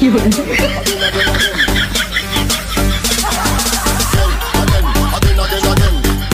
有人。